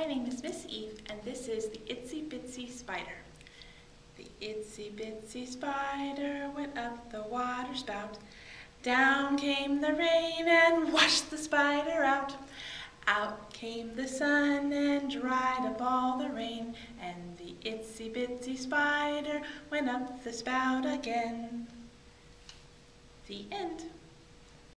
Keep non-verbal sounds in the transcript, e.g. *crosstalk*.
My name is Miss Eve, and this is the Itsy Bitsy Spider. The itsy bitsy spider went up the water spout. Down came the rain and *laughs* washed the spider out. Out came the sun and dried up all the rain, and the itsy bitsy spider went up the spout again. The end.